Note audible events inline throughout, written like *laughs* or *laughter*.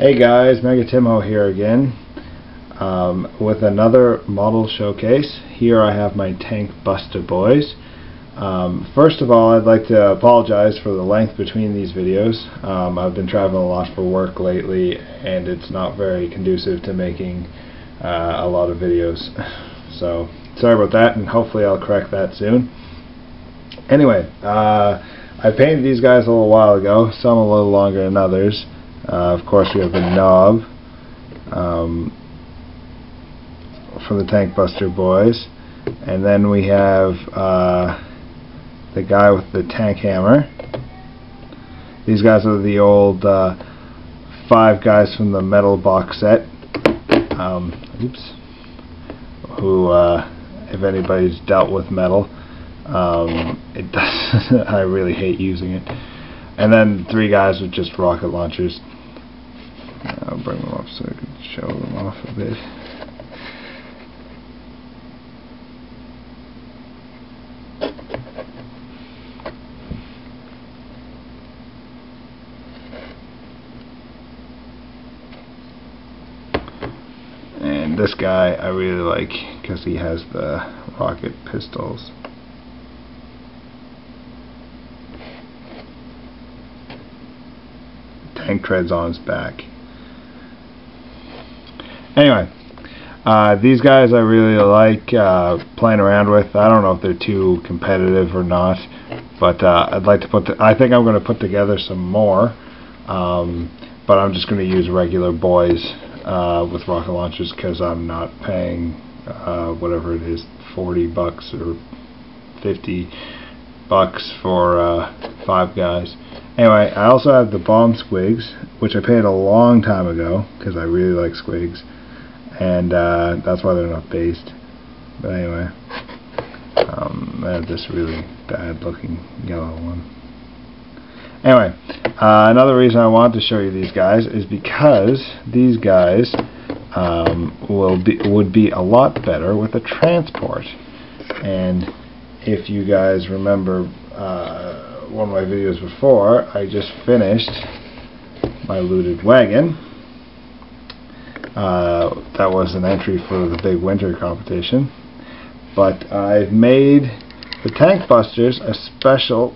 Hey guys, MegaTimHo here again um, with another model showcase. Here I have my Tank Buster boys. Um, first of all, I'd like to apologize for the length between these videos. Um, I've been traveling a lot for work lately and it's not very conducive to making uh, a lot of videos. *laughs* So, sorry about that and hopefully I'll correct that soon. Anyway, uh, I painted these guys a little while ago, some a little longer than others. Uh, of course, we have the Nob um, from the Tank Buster boys, and then we have uh, the guy with the tank hammer. These guys are the old uh, five guys from the metal box set. Um, oops. Who, uh, if anybody's dealt with metal, um, it does. *laughs* I really hate using it. And then three guys with just rocket launchers. I'll bring them up so I can show them off a bit. And this guy I really like because he has the rocket pistols. Tank treads on his back. Anyway, uh, these guys I really like uh, playing around with. I don't know if they're too competitive or not, but uh, I'd like to put. I think I'm going to put together some more, um, but I'm just going to use regular boys uh, with rocket launchers because I'm not paying uh, whatever it is, 40 bucks or 50 bucks for uh, five guys. Anyway, I also have the bomb squigs, which I paid a long time ago because I really like squigs and uh, that's why they're not based. But anyway, um, I have this really bad looking yellow one. Anyway, uh, another reason I wanted to show you these guys is because these guys um, will be would be a lot better with a transport. And if you guys remember uh, one of my videos before, I just finished my looted wagon uh, that was an entry for the big winter competition. But I've made the Tank Busters a special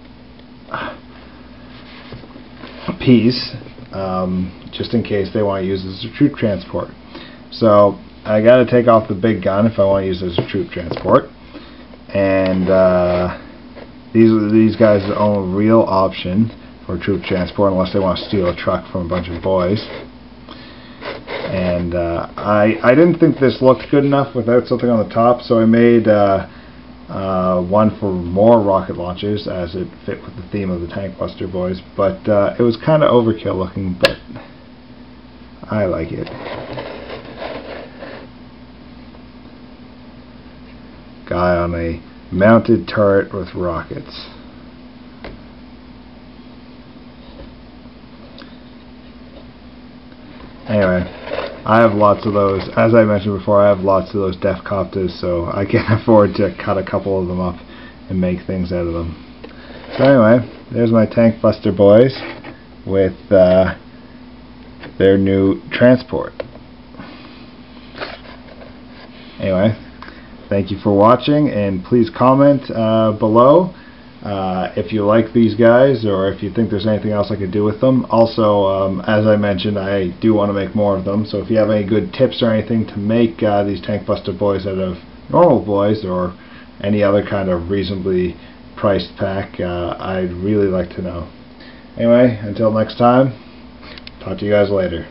piece um, just in case they want to use this as a troop transport. So I got to take off the big gun if I want to use this as a troop transport. And uh, these these guys own a real option for troop transport unless they want to steal a truck from a bunch of boys and uh, I I didn't think this looked good enough without something on the top so I made uh, uh, one for more rocket launchers as it fit with the theme of the Tank Buster boys. But uh, it was kinda overkill looking but I like it. Guy on a mounted turret with rockets. Anyway I have lots of those. As I mentioned before, I have lots of those Deffkoptas, so I can *laughs* afford to cut a couple of them up and make things out of them. So anyway, there's my Tank Buster boys with uh, their new transport. Anyway, thank you for watching, and please comment uh, below uh, if you like these guys or if you think there's anything else I could do with them. Also, um, as I mentioned, I do want to make more of them, so if you have any good tips or anything to make uh, these Tank Buster boys out of normal boys or any other kind of reasonably priced pack, uh, I'd really like to know. Anyway, until next time, talk to you guys later.